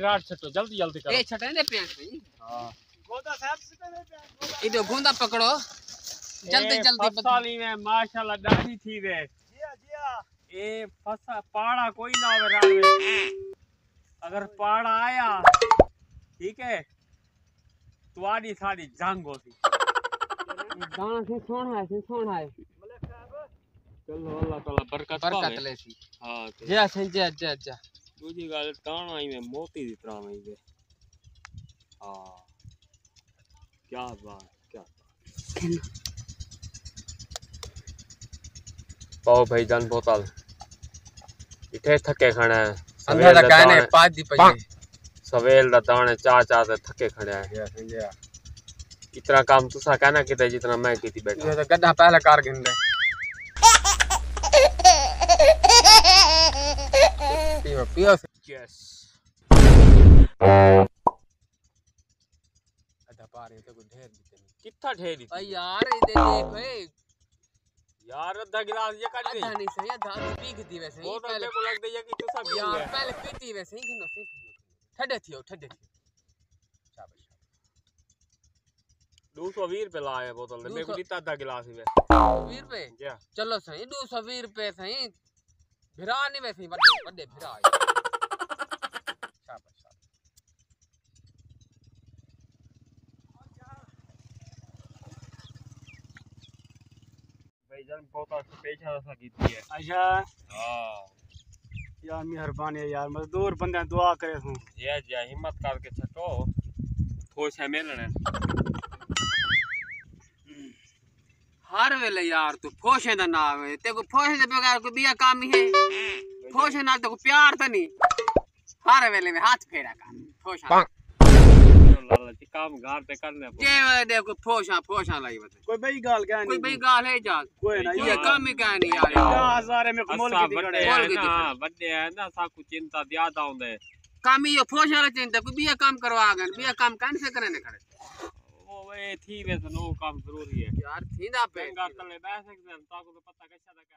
रात छटो जल्दी जल्दी करो। ए छटे दे पे सही हाँ। गोदा साहब से नहीं पे इधर गोंदा पकड़ो। जल्दी जल्दी फसाली में माशाल्लाह डाढ़ी थी वे। जिया जिया। ए फसा पाड़ा कोई ना आवे रात में। अगर पाड़ा आया ठीक है तुम्हारी सारी जंग होती। दाना से सोना है से सोना है। चलो अल्लाह ताला बरकत बरकत ले सी। हाँ जय से जय जय जय दूजी गल ताना ही में मोती दी तरह में वे हाँ क्या बात क्या बात पाओ भाई जान बोतल इथे थके खड़ा है अंधा दा सवेल कहने दाने- पाँच दी पई सवेल दा दाने चा चा ते थके खड़े हैं से इतना काम तुसा कहना किते जितना मैं कीती बैठा ये तो गड्ढा पहले कार गिन दे तो ढेर दिते कितना यार इधर देख भाई। यार अद्धा गिलास ये दे नहीं सही आधी पी गई वैसे ही पहले को लग कि तुसा पी यार पहले पीती वैसे ही गिनो से थियो थियो शाबाश। दो सौ रुपए लाए बोतल मेरे को दिता आधा गिलास ही वे वीर पे क्या? चलो सही दो सौ बीस रुपए सही। भिरा नहीं वैसे ही बड़े बड़े भिरा शाबाश शाबाश। भाई जान बोतल से पेशा सा कीती है अच्छा। हाँ। यार मेहरबानी है यार मजदूर बंदे दुआ करे हूँ। जे जे हिम्मत करके छटो। थोड़े से मिलने हर वेले यार तू फोशे दा ना आवे ते को फोशे दे बगैर कोई बिया काम ही है। फोशे नाल तो कोई प्यार तो नहीं। हर वेले में हाथ फेरा कर। फोशा। काम घर पे करने जे वेले दे फोशा फोशा लाई बते कोई बई गाल क्या कोई भाई गाल है जा। कोई ना ये काम ही क्या नहीं यार क्या हज़ार में कमोल की बड़े दिखड़े है ना दिखा। बड़े है ना साकू चिंता ज़्यादा होंदे। काम ही फोशा ला चिंता कोई बिया काम करवा गन बिया काम कान से करे खड़े? वो वे थी वे तो नो काम ज़रूरी है। यार थी ना पे पेंगा तले बैठ सकते हैं ताको तो पता कैसा लगा